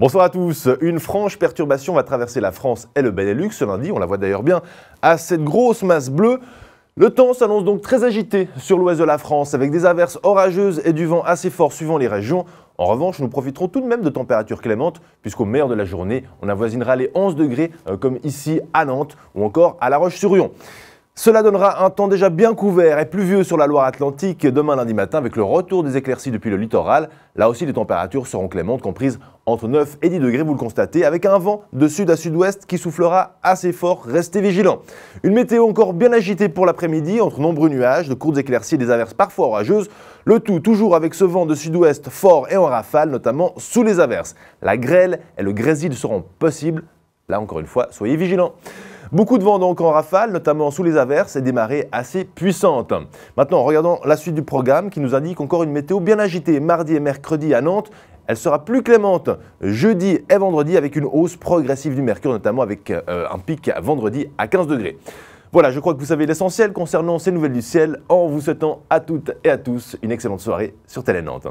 Bonsoir à tous. Une franche perturbation va traverser la France et le Benelux ce lundi. On la voit d'ailleurs bien à cette grosse masse bleue. Le temps s'annonce donc très agité sur l'ouest de la France avec des averses orageuses et du vent assez fort suivant les régions. En revanche, nous profiterons tout de même de températures clémentes puisqu'au meilleur de la journée, on avoisinera les 11 degrés euh, comme ici à Nantes ou encore à La Roche-sur-Yon. Cela donnera un temps déjà bien couvert et pluvieux sur la Loire-Atlantique demain lundi matin avec le retour des éclaircies depuis le littoral. Là aussi, les températures seront clémentes, comprises entre 9 et 10 degrés, vous le constatez, avec un vent de sud à sud-ouest qui soufflera assez fort. Restez vigilants. Une météo encore bien agitée pour l'après-midi, entre nombreux nuages, de courtes éclaircies et des averses parfois orageuses. Le tout toujours avec ce vent de sud-ouest fort et en rafale, notamment sous les averses. La grêle et le grésil seront possibles. Là encore une fois, soyez vigilants. Beaucoup de vent donc en rafale, notamment sous les averses et des marées assez puissantes. Maintenant, regardons la suite du programme qui nous indique encore une météo bien agitée mardi et mercredi à Nantes. Elle sera plus clémente jeudi et vendredi avec une hausse progressive du mercure, notamment avec euh, un pic vendredi à 15 degrés. Voilà, je crois que vous savez l'essentiel concernant ces nouvelles du ciel en vous souhaitant à toutes et à tous une excellente soirée sur Télé Nantes.